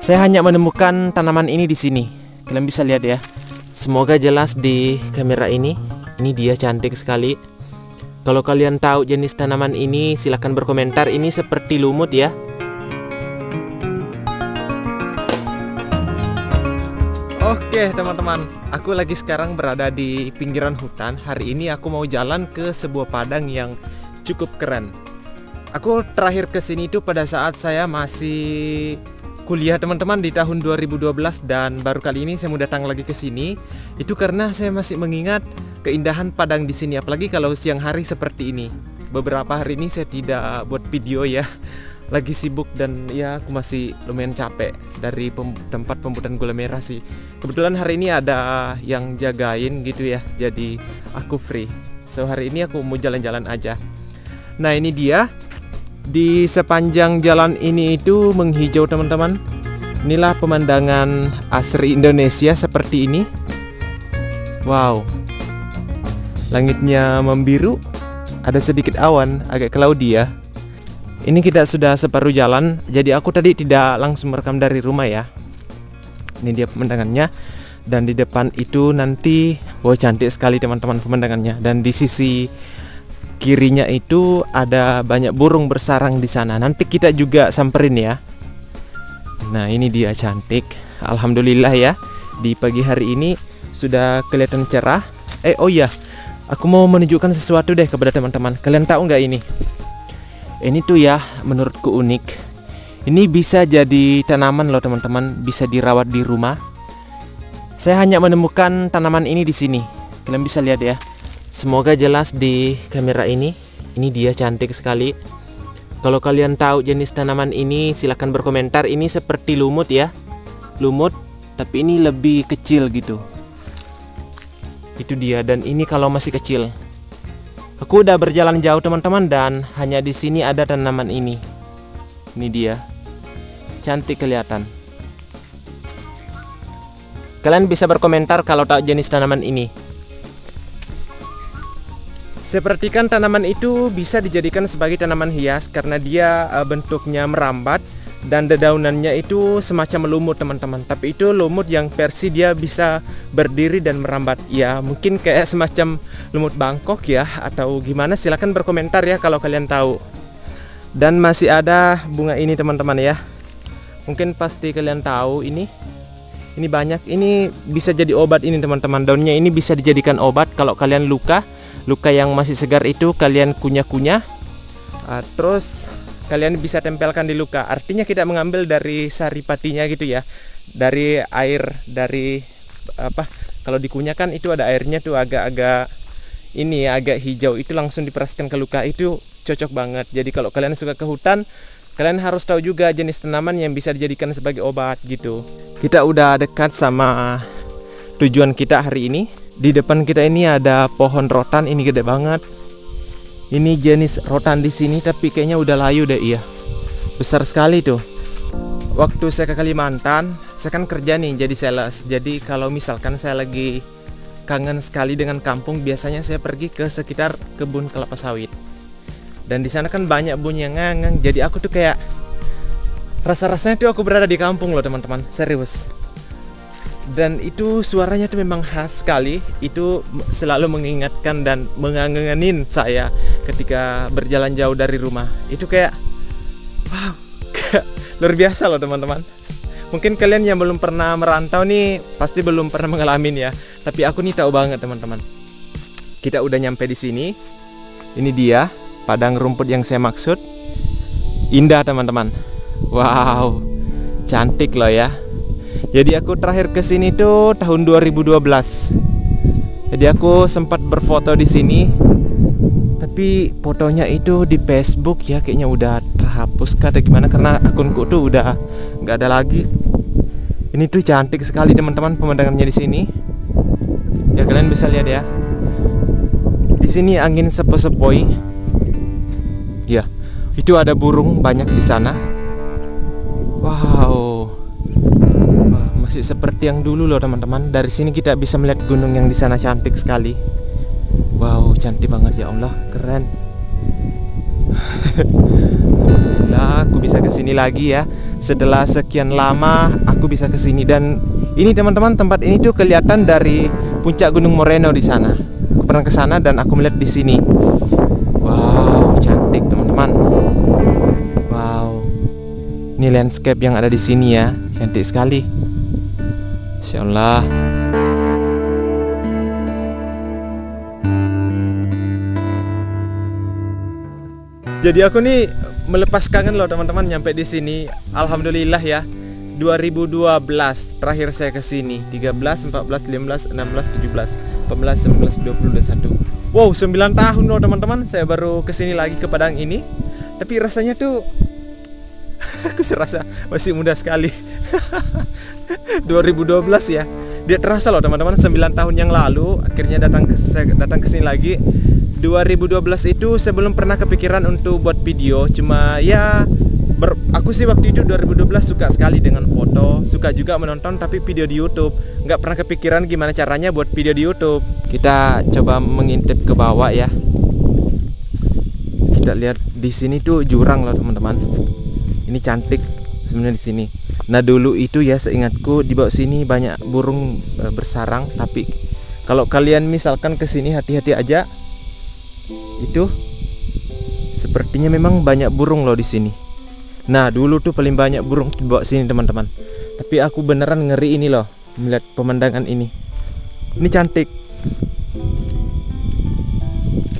Saya hanya menemukan tanaman ini di sini. Kalian bisa lihat ya. Semoga jelas di kamera ini. Ini dia cantik sekali. Kalau kalian tahu jenis tanaman ini, silahkan berkomentar. Ini seperti lumut ya. Oke teman-teman, aku lagi sekarang berada di pinggiran hutan. Hari ini aku mau jalan ke sebuah padang yang cukup keren. Aku terakhir ke sini itu pada saat saya masih kuliah teman-teman di tahun 2012 dan baru kali ini saya mau datang lagi ke sini. Itu karena saya masih mengingat keindahan padang di sini apalagi kalau siang hari seperti ini. Beberapa hari ini saya tidak buat video ya. Lagi sibuk dan ya aku masih lumayan capek dari pem tempat pembuatan gula merah sih. Kebetulan hari ini ada yang jagain gitu ya. Jadi aku free. So hari ini aku mau jalan-jalan aja. Nah, ini dia di sepanjang jalan ini itu menghijau teman-teman. Inilah pemandangan asri Indonesia seperti ini. Wow. Langitnya membiru ada sedikit awan agak cloudy ya. Ini kita sudah separuh jalan jadi aku tadi tidak langsung merekam dari rumah ya. Ini dia pemandangannya dan di depan itu nanti wow cantik sekali teman-teman pemandangannya. Dan di sisi kirinya itu ada banyak burung bersarang di sana. Nanti kita juga samperin ya. Nah, ini dia cantik. Alhamdulillah ya. Di pagi hari ini sudah kelihatan cerah. Eh, oh iya. Aku mau menunjukkan sesuatu deh kepada teman-teman. Kalian tahu nggak ini? Ini tuh ya, menurutku unik. Ini bisa jadi tanaman loh teman-teman, bisa dirawat di rumah. Saya hanya menemukan tanaman ini di sini. Kalian bisa lihat ya. Semoga jelas di kamera ini. Ini dia cantik sekali. Kalau kalian tahu jenis tanaman ini silahkan berkomentar. Ini seperti lumut ya. Lumut tapi ini lebih kecil gitu. Itu dia dan ini kalau masih kecil. Aku udah berjalan jauh teman-teman dan hanya di sini ada tanaman ini. Ini dia. Cantik kelihatan. Kalian bisa berkomentar kalau tahu jenis tanaman ini. Saya perhatikan tanaman itu bisa dijadikan sebagai tanaman hias karena dia uh, bentuknya merambat dan dedaunannya itu semacam lumut teman-teman. Tapi itu lumut yang versi dia bisa berdiri dan merambat. Ya mungkin kayak semacam lumut Bangkok ya atau gimana silahkan berkomentar ya kalau kalian tahu. Dan masih ada bunga ini teman-teman ya. Mungkin pasti kalian tahu ini. Ini banyak. Ini bisa jadi obat ini teman-teman. Daunnya ini bisa dijadikan obat kalau kalian luka luka yang masih segar itu kalian kunyah-kunyah. Uh, terus kalian bisa tempelkan di luka. Artinya kita mengambil dari saripatinya gitu ya. Dari air dari apa kalau dikunyah kan itu ada airnya tuh agak-agak ini agak hijau. Itu langsung diperaskan ke luka. Itu cocok banget. Jadi kalau kalian suka ke hutan kalian harus tahu juga jenis tanaman yang bisa dijadikan sebagai obat gitu. Kita udah dekat sama tujuan kita hari ini di depan kita ini ada pohon rotan ini gede banget. Ini jenis rotan di sini tapi kayaknya udah layu deh iya. Besar sekali tuh. Waktu saya ke Kalimantan saya kan kerja nih jadi sales. Jadi kalau misalkan saya lagi kangen sekali dengan kampung biasanya saya pergi ke sekitar kebun kelapa sawit. Dan di sana kan banyak bunyi yang ngangang jadi aku tuh kayak rasa-rasanya tuh aku berada di kampung loh teman-teman. Serius dan itu suaranya tuh memang khas sekali. Itu selalu mengingatkan dan mengangenin saya ketika berjalan jauh dari rumah. Itu kayak wow luar biasa loh teman-teman. Mungkin kalian yang belum pernah merantau nih pasti belum pernah mengalami ya. Tapi aku nih tahu banget teman-teman. Kita udah nyampe di sini. Ini dia padang rumput yang saya maksud. Indah teman-teman. Wow cantik loh ya jadi aku terakhir ke sini tuh tahun 2012. Jadi aku sempat berfoto di sini. Tapi fotonya itu di Facebook ya kayaknya udah terhapus kah atau gimana karena akunku tuh udah nggak ada lagi. Ini tuh cantik sekali teman-teman pemandangannya di sini. Ya kalian bisa lihat ya. Di sini angin sepoi-sepoi. Ya, itu ada burung banyak di sana. Wow, masih seperti yang dulu loh teman-teman. Dari sini kita bisa melihat gunung yang di sana cantik sekali. Wow cantik banget ya Allah. Keren. Alhamdulillah aku bisa ke sini lagi ya. Setelah sekian lama aku bisa ke sini Dan ini teman-teman tempat ini tuh kelihatan dari puncak Gunung Moreno di sana. Aku pernah ke sana dan aku melihat di sini. Wow cantik teman-teman. Wow. Ini landscape yang ada di sini ya. Cantik sekali Insya Allah Jadi aku nih melepas kangen loh teman-teman nyampe di sini. Alhamdulillah ya. 2012 terakhir saya ke sini. 13, 14, 15, 16, 17, 18, 19, 20, 21. Wow, 9 tahun loh teman-teman. Saya baru ke sini lagi ke Padang ini. Tapi rasanya tuh aku serasa masih muda sekali. 2012 ya. Dia terasa loh teman-teman 9 tahun yang lalu akhirnya datang ke datang ke sini lagi. 2012 itu saya belum pernah kepikiran untuk buat video cuma ya ber, aku sih waktu itu 2012 suka sekali dengan foto suka juga menonton tapi video di YouTube. Nggak pernah kepikiran gimana caranya buat video di YouTube. Kita coba mengintip ke bawah ya. Kita lihat di sini tuh jurang loh teman-teman ini cantik sebenarnya di sini nah dulu itu ya seingatku di bawah sini banyak burung e, bersarang tapi kalau kalian misalkan ke sini hati-hati aja itu sepertinya memang banyak burung loh di sini. Nah, dulu tuh paling banyak burung di bawah sini, teman-teman. Tapi aku beneran ngeri ini loh melihat pemandangan ini. Ini cantik.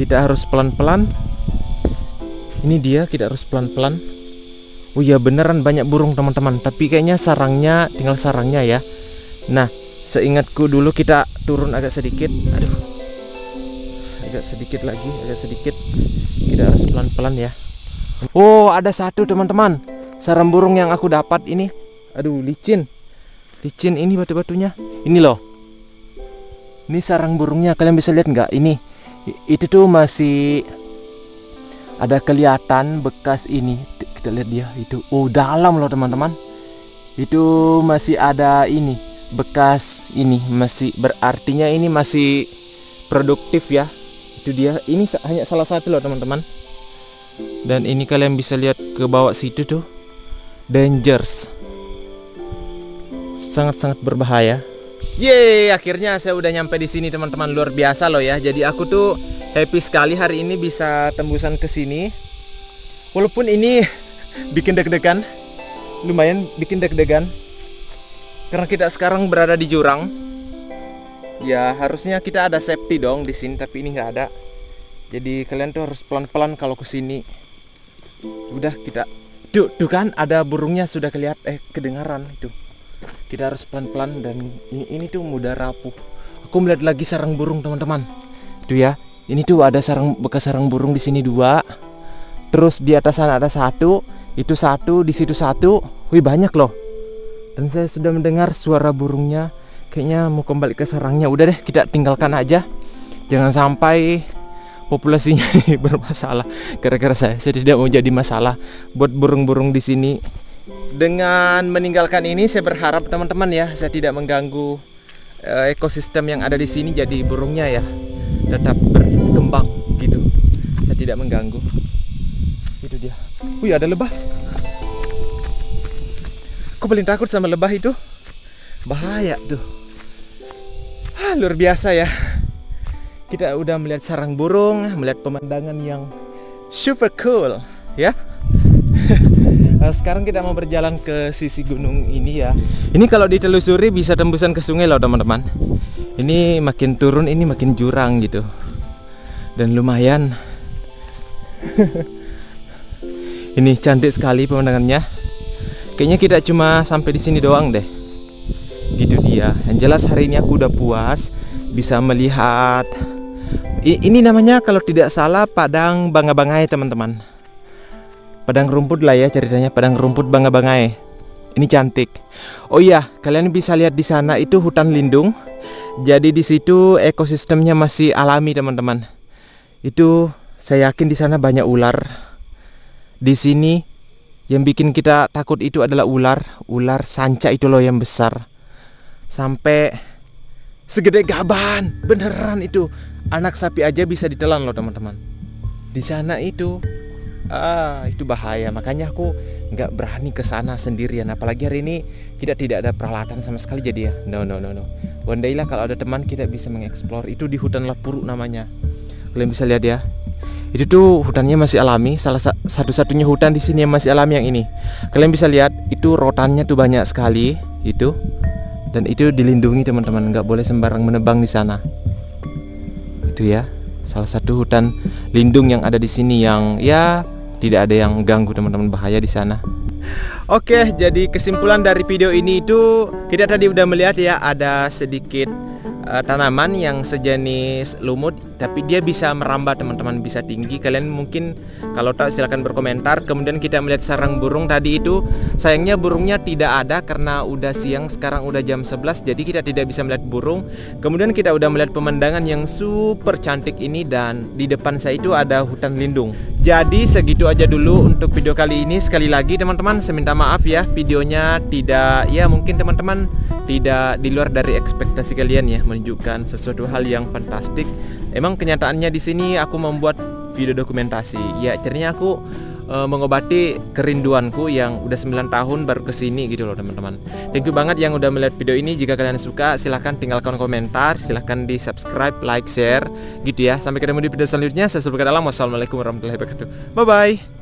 Kita harus pelan-pelan. Ini dia, kita harus pelan-pelan. Oh iya beneran banyak burung teman-teman, tapi kayaknya sarangnya tinggal sarangnya ya. Nah, seingatku dulu kita turun agak sedikit. Aduh, agak sedikit lagi agak sedikit. Kita harus pelan-pelan ya. Oh ada satu teman-teman. Sarang burung yang aku dapat ini. Aduh licin. Licin ini batu-batunya. Ini loh. Ini sarang burungnya. Kalian bisa lihat nggak? Ini. Itu tuh masih ada kelihatan bekas ini kita lihat dia itu oh dalam loh teman-teman. Itu masih ada ini bekas ini masih berartinya ini masih produktif ya. Itu dia ini hanya salah satu loh teman-teman. Dan ini kalian bisa lihat ke bawah situ tuh dangers. Sangat-sangat berbahaya. Yeay, akhirnya saya udah nyampe di sini teman-teman. Luar biasa loh ya. Jadi aku tuh happy sekali hari ini bisa tembusan ke sini. Walaupun ini bikin deg-degan, lumayan bikin deg-degan. Karena kita sekarang berada di jurang. Ya harusnya kita ada safety dong di sini tapi ini nggak ada. Jadi kalian tuh harus pelan-pelan kalau ke sini. Udah kita tuh, tuh kan ada burungnya sudah kelihatan eh kedengaran itu. Kita harus pelan-pelan dan ini, ini tuh mudah rapuh. Aku melihat lagi sarang burung teman-teman. Tuh ya ini tuh ada sarang bekas sarang burung di sini dua. Terus di atas sana ada satu itu satu di situ satu. Wih banyak loh. Dan saya sudah mendengar suara burungnya. Kayaknya mau kembali ke sarangnya. Udah deh kita tinggalkan aja. Jangan sampai populasinya bermasalah. Gara-gara saya saya tidak mau jadi masalah buat burung-burung di sini. Dengan meninggalkan ini saya berharap teman-teman ya saya tidak mengganggu uh, ekosistem yang ada di sini jadi burungnya ya. Tetap berkembang gitu. Saya tidak mengganggu itu dia wih ada lebah aku paling takut sama lebah itu bahaya tuh Ah, luar biasa ya. Kita udah melihat sarang burung, melihat pemandangan yang super cool, ya. Nah, sekarang kita mau berjalan ke sisi gunung ini ya. Ini kalau ditelusuri bisa tembusan ke sungai loh teman-teman. Ini makin turun, ini makin jurang gitu. Dan lumayan. ini cantik sekali pemandangannya. Kayaknya kita cuma sampai di sini doang deh. Gitu dia. Yang jelas hari ini aku udah puas bisa melihat. Ini namanya kalau tidak salah padang bangga bangai teman-teman. Padang rumput lah ya ceritanya padang rumput bangga bangai. Ini cantik. Oh iya kalian bisa lihat di sana itu hutan lindung. Jadi di situ ekosistemnya masih alami teman-teman. Itu saya yakin di sana banyak ular di sini yang bikin kita takut itu adalah ular. Ular sanca itu loh yang besar. Sampai segede gaban beneran itu. Anak sapi aja bisa ditelan loh teman-teman. Di sana itu ah itu bahaya. Makanya aku nggak berani ke sana sendirian. Apalagi hari ini kita tidak ada peralatan sama sekali jadi ya. No no no no. One day kalau ada teman kita bisa mengeksplor. Itu di hutan Lapuru namanya. Kalian bisa lihat ya itu tuh hutannya masih alami. Salah satu-satunya hutan di sini yang masih alami yang ini. Kalian bisa lihat itu rotannya tuh banyak sekali itu. Dan itu dilindungi teman-teman. Nggak boleh sembarang menebang di sana. Itu ya salah satu hutan lindung yang ada di sini yang ya tidak ada yang ganggu teman-teman. Bahaya di sana. Oke, jadi kesimpulan dari video ini itu kita tadi udah melihat ya ada sedikit uh, tanaman yang sejenis lumut tapi dia bisa merambat teman-teman bisa tinggi. Kalian mungkin kalau tak silahkan berkomentar. Kemudian kita melihat sarang burung tadi itu. Sayangnya burungnya tidak ada karena udah siang sekarang udah jam 11 jadi kita tidak bisa melihat burung. Kemudian kita udah melihat pemandangan yang super cantik ini dan di depan saya itu ada hutan lindung. Jadi segitu aja dulu untuk video kali ini. Sekali lagi teman-teman saya minta maaf ya videonya tidak ya mungkin teman-teman tidak di luar dari ekspektasi kalian ya menunjukkan sesuatu hal yang fantastik. Emang kenyataannya di sini aku membuat video dokumentasi. Ya, akhirnya aku e, mengobati kerinduanku yang udah 9 tahun baru ke sini gitu loh teman-teman. Thank you banget yang udah melihat video ini. Jika kalian suka silahkan tinggalkan komentar, silahkan di subscribe, like, share gitu ya. Sampai ketemu di video selanjutnya. Saya Sulkan Dalam. Wassalamualaikum warahmatullahi wabarakatuh. Bye bye.